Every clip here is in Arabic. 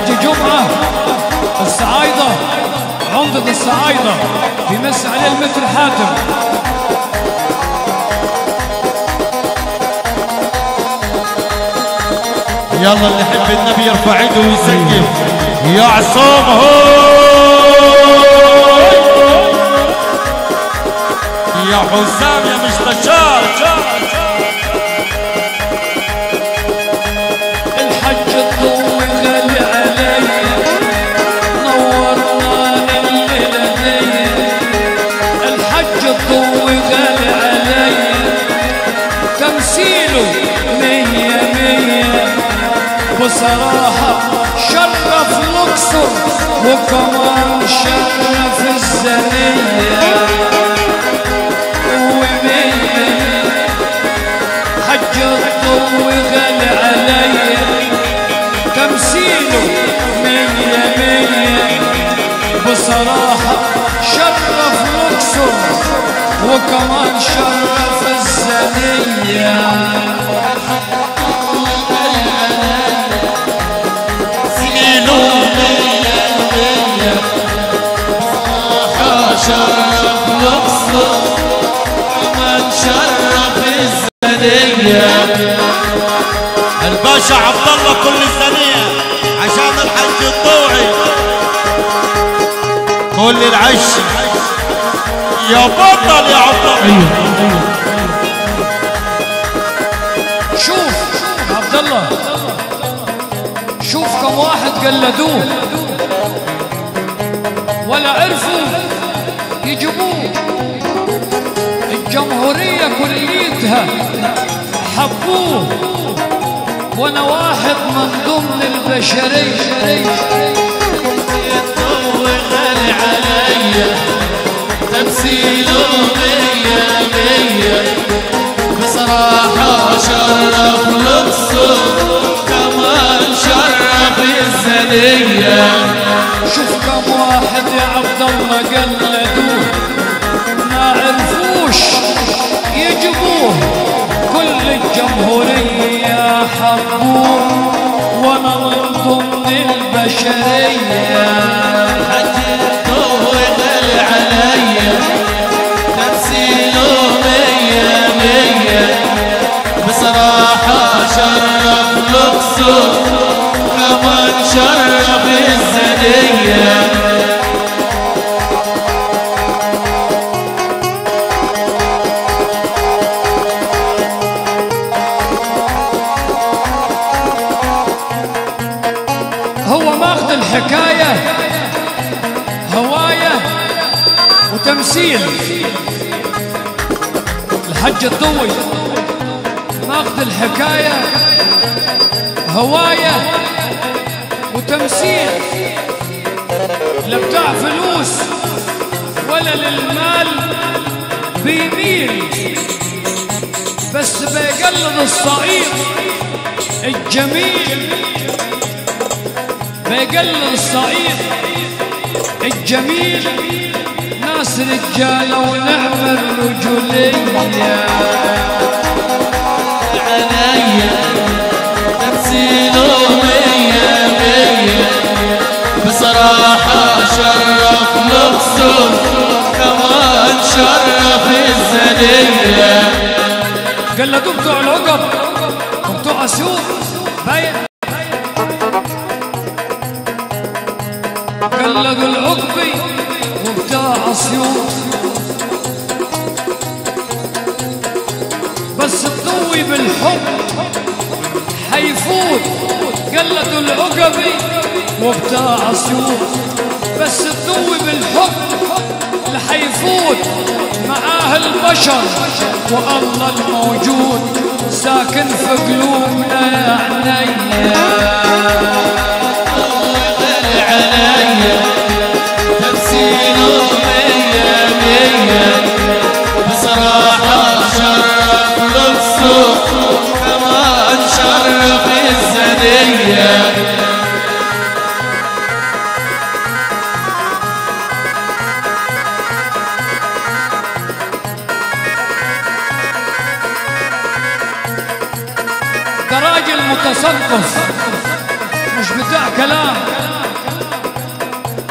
الحج جمعة. الصعايدة عمدة الصعايدة بيمس عليه المتر حاتم. يلا اللي يحب النبي يرفع ايده ويسقف يا عصام هو. يا حسام يا مستشار. بصراحة شرف الأقصر وكمان شرف الزنية. ومية مية مية بصراحة شرف الأقصر وكمان شرف الزنية. الباشا عبد الله كل الثانية. عشان الحج كل العش. يا بطل يا عبد الله. قلدوه ولا عرفوا يجيبوه. الجمهورية كليتها حبوه وأنا واحد من ضمن البشرية. غالي علي تمثيله مية مية. بصراحة شرف كمان الزنية شوف كم واحد يا عبد الله قلدوه. ما عرفوش يجيبوه. كل الجمهورية حبوه. وأنا من ضمن البشرية. حج الضوء غالي علي تمثيله مية مية. بصراحة شرف كمان شرف الزنية. هو ماخذ الحكاية هواية وتمثيل. الحج الضوي ماخذ الحكاية هواية وتمثيل لا بتاع فلوس ولا للمال بيميل. بس بيقلد الصعيد الجميل. بيقلل الصعيد الجميل. ناس رجالة ونعم الرجوليه شرف الزنية قلدوا بتوع العقب وبتوع اسيوط باين قلدوا العقبي وبتاع اسيوط بس الضوي بالحب حيفوت قلدوا العقبي وبتاع اسيوط بس الضوي بالحب اللي حيفوت معاه البشر. والله الموجود ساكن في قلوبنا يا عينيا مش بتاع كلام.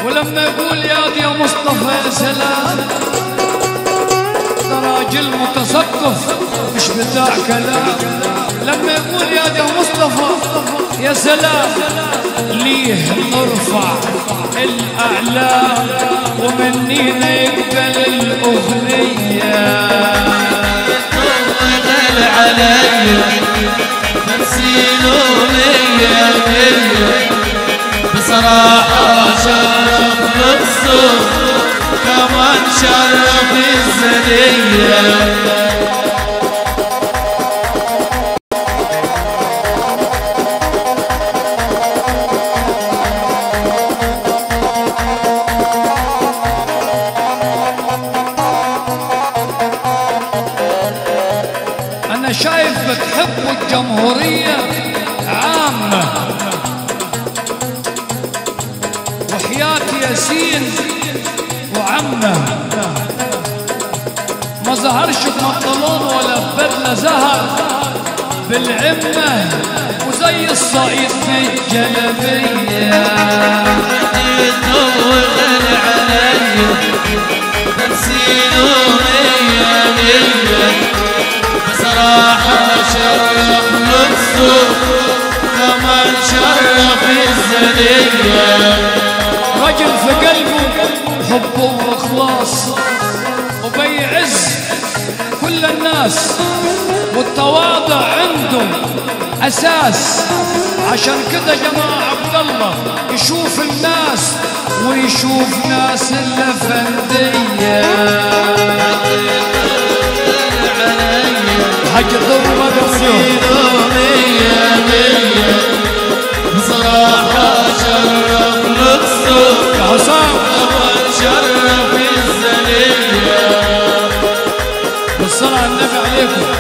ولما يقول يا يا مصطفى يا سلام ده راجل مثقف مش بتاع كلام. لما يقول يا يا مصطفى يا سلام ليه نرفع الأعلام ومنينا يقبل الأغنية؟ غل علي تمثيله ليا ليا بصراحة شرف نفسه كمان شرف الزنية. وحياة ياسين وعمه ما ظهرش بمنطلون ولا ببدلة زهر. بالعمة وزي الصعيد في الجلبية. يتوغل علي تمثيله ليا ليا بصراحة شرف نفسه كمان شرف الزنية. رجل في قلبه حب وإخلاص وبيعز كل الناس والتواضع عنده أساس. عشان كده جماعة عبد الله يشوف الناس ويشوف ناس الافندية حق ضربة بالصلاة على النبي عليكم.